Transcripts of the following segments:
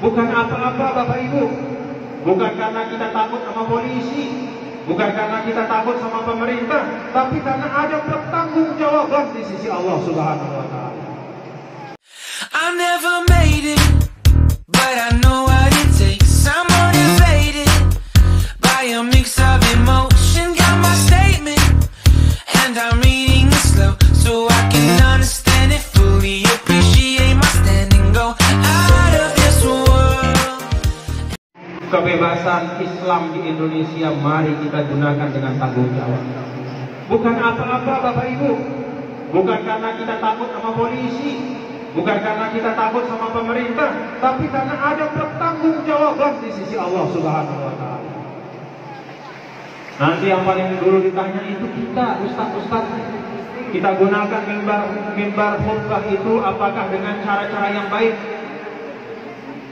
Bukan apa-apa Bapak Ibu. Bukan karena kita takut sama polisi, bukan karena kita takut sama pemerintah, tapi karena ada pertanggungjawaban di sisi Allah Subhanahu wa taala. I never made it, Kebebasan Islam di Indonesia mari kita gunakan dengan tanggung jawab. Bukan apa-apa Bapak Ibu. Bukan karena kita takut sama polisi, bukan karena kita takut sama pemerintah, tapi karena ada pertanggungjawaban di sisi Allah Subhanahu wa taala. Nanti yang paling dulu ditanya itu kita, ustaz-ustaz. Kita gunakan mimbar mimbar khutbah itu apakah dengan cara-cara yang baik?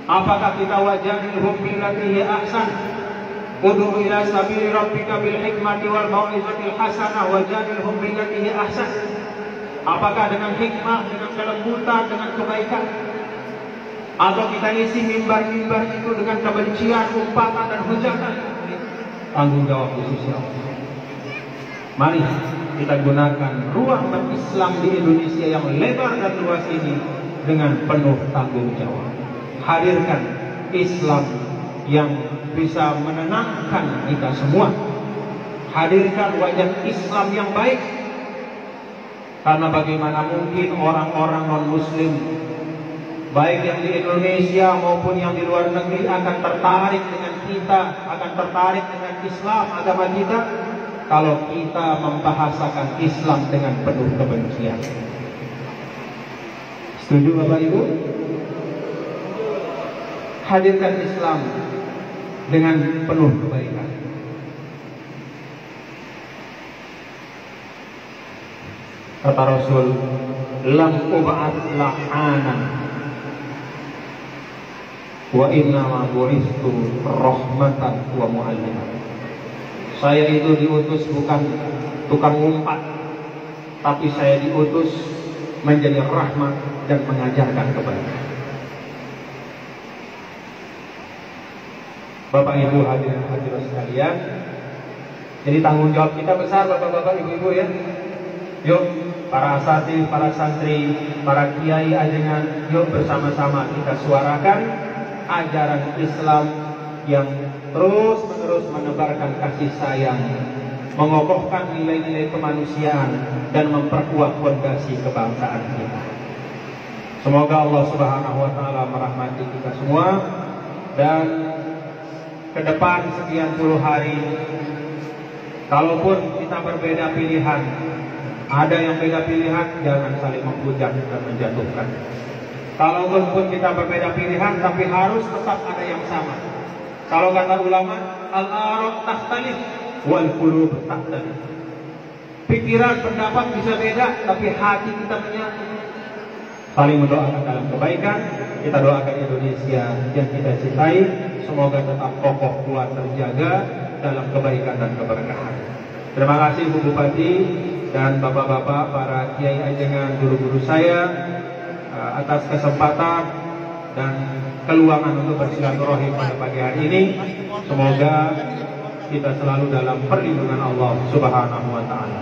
Apakah kita wajahilhum billatihi ahsan? Ud'u ila sabili rabbika bil hikmati wal mau'izatil hasanah wajahilhum billatihi ahsan. Apakah dengan hikmah, dengan kelembutan, dengan kebaikan? Atau kita isi mimbar-mimbar itu dengan kebencian, umpatan dan hujatan? Tanggung jawab di sisi. Mari kita gunakan ruang berislam di Indonesia yang lebar dan luas ini dengan penuh tanggung jawab. Hadirkan Islam yang bisa menenangkan kita semua. Hadirkan wajah Islam yang baik. Karena bagaimana mungkin orang-orang non-muslim baik yang di Indonesia maupun yang di luar negeri akan tertarik dengan kita, akan tertarik dengan Islam agama kita kalau kita membahasakan Islam dengan penuh kebencian. Setuju Bapak Ibu? Hadirkan Islam dengan penuh kebaikan. Kata Rasul, lam ub'at la'anan wa inna ma bu'istu rahmatan wa mu'alliman. Saya itu diutus bukan tukang ngumpat, tapi saya diutus menjadi rahmat dan mengajarkan kebaikan. Bapak Ibu hadirin hadirat sekalian, jadi tanggung jawab kita besar Bapak-bapak Ibu-ibu ya. Yuk para asatid, para santri, para kiai ajengan, yuk bersama-sama kita suarakan ajaran Islam yang terus menerus menebarkan kasih sayang, mengokohkan nilai-nilai kemanusiaan dan memperkuat fondasi kebangsaan kita. Semoga Allah Subhanahu wa taala merahmati kita semua dan ke depan sekian puluh hari. Kalaupun kita berbeda pilihan ada yang beda pilihan jangan saling menghujat dan menjatuhkan. Kalaupun pun kita berbeda pilihan tapi harus tetap ada yang sama. Kalau kata ulama al-arab tahtalif wal qulub tahtalif pikiran pendapat bisa beda tapi hati kita menyatu. Saling mendoakan dalam kebaikan kita doakan Indonesia yang kita cintai. Semoga tetap kokoh kuat terjaga dalam kebaikan dan keberkahan. Terima kasih Bu Bupati dan bapak-bapak para kiai ajengan guru-guru saya uh, atas kesempatan dan keluangan untuk bersilaturahim pada pagi hari ini. Semoga kita selalu dalam perlindungan Allah Subhanahu wa taala